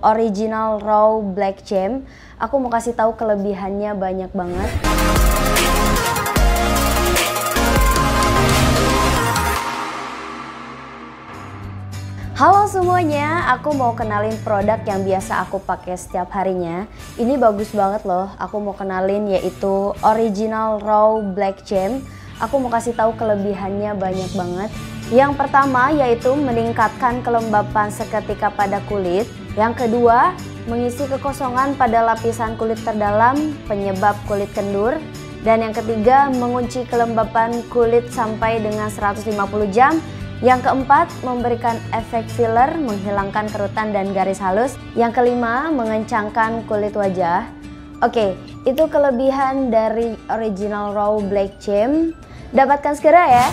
Original Raw Black Gem. Aku mau kasih tahu kelebihannya banyak banget. Halo semuanya, aku mau kenalin produk yang biasa aku pakai setiap harinya. Ini bagus banget loh. Aku mau kenalin yaitu Original Raw Black Gem. Aku mau kasih tahu kelebihannya banyak banget. Yang pertama yaitu meningkatkan kelembapan seketika pada kulit. Yang kedua, mengisi kekosongan pada lapisan kulit terdalam penyebab kulit kendur. Dan yang ketiga, mengunci kelembapan kulit sampai dengan 150 jam. Yang keempat, memberikan efek filler, menghilangkan kerutan dan garis halus. Yang kelima, mengencangkan kulit wajah. Oke, itu kelebihan dari Original Raw Black Gem. Dapatkan segera ya.